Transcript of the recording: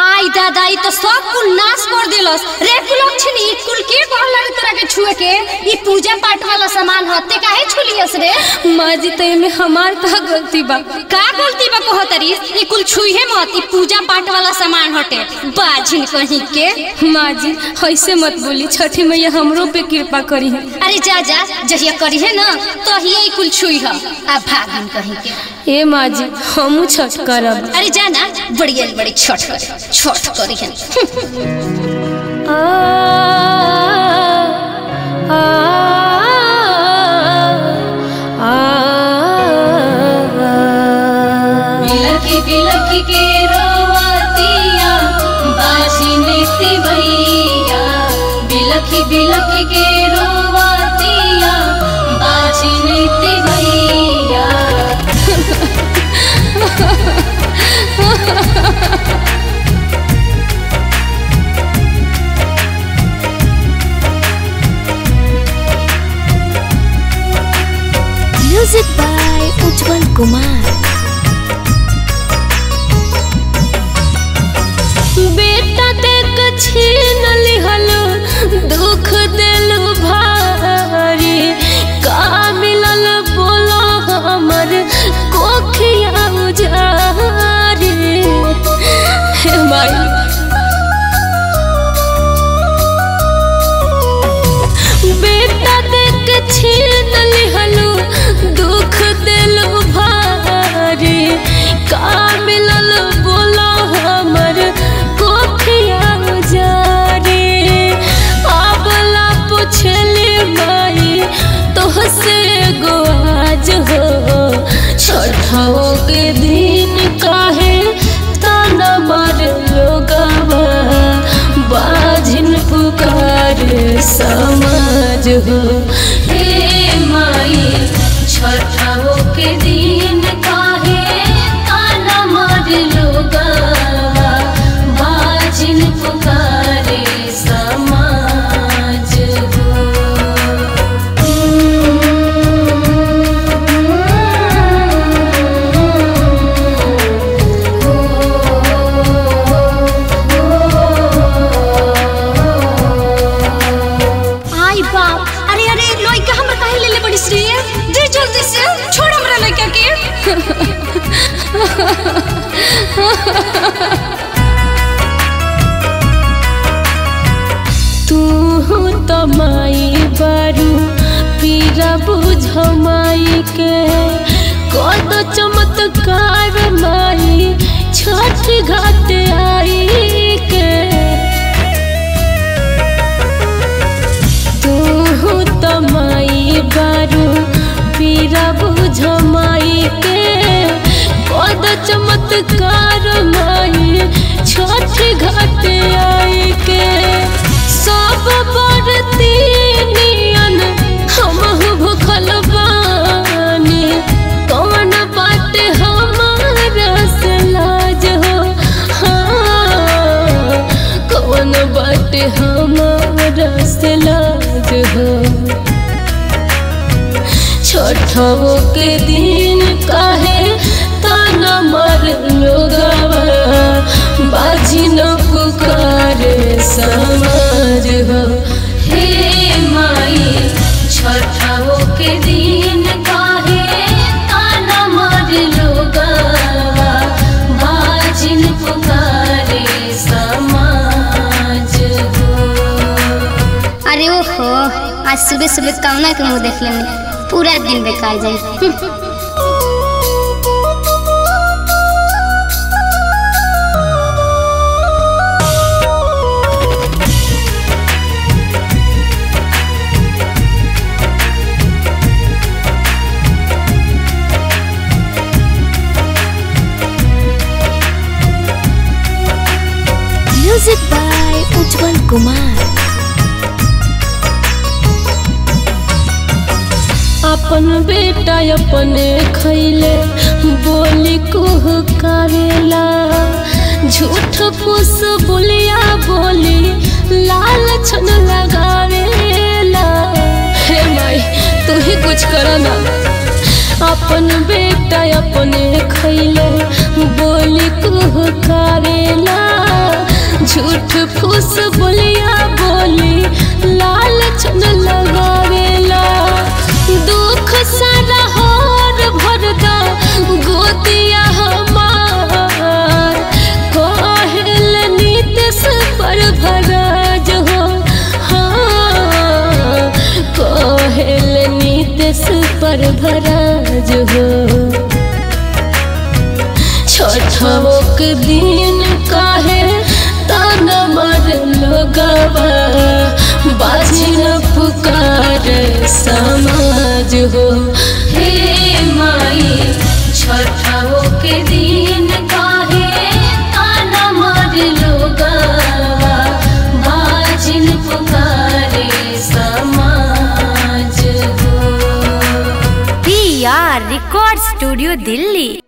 आई दादाई तो सब कुल नाश कर दिलस रे कुलक्षणी ई कुल के कहला रे तोरा के छुए के ई पूजा पाठ वाला सामान हते काहे छुलियस रे माँ जी तो में हमार का गलती बा। का गलती बा कहतरी ई कुल छुइहे मत ई पूजा पाठ वाला सामान हटे। बाझिन कहीं के? माँ जी ऐसे मत बोली छठी मैया हमरो पे कृपा करी। है अरे जा जा जहिया करिहे ना तहिया ई कुल छुई छुइह। आ भागिन कहीं के? ए माँ जी हमू छठ करब। अरे जा ना बढ़िया बड़ी छठ करे छठ करिहे आ, आ, आ, बिलखी बिलखी के रोवतिया, बाजी नीति भैया बिलखी बिलखी के रोवतिया, बाजी नीति भैया Music by Ujjwal Kumar. के दिन काहे? ताना मार लोगवा बाजिन पुकार समाज हो। हे माई छठाओ माई के कद चमत्कार माई, छठ घाट आई के। तू तो माई बारू, पीरा बुझ माई के कद चमत्कार माई छठवो के दिन काहे ताना मार लोगवा बाजी न पुकारे समाज हो। हे माई छठाओ के दिन काहे ताना मार लोगा बाजिन पुकारे समाज हो। अरे ओहो, आज सुबह सुबह कौना के मुँह देख लेने पूरा दिन बेकार जाई Music by Ujjwal Kumar. अपन बेटा अपने खैले बोली कुह करेला। झूठ फूस बोलिया बोली लाल छन लगावेला। हे माई, तू ही कुछ करो ना। अपन बेटा अपने खैले बोली पर भराज हो। छठवो दिल्ली।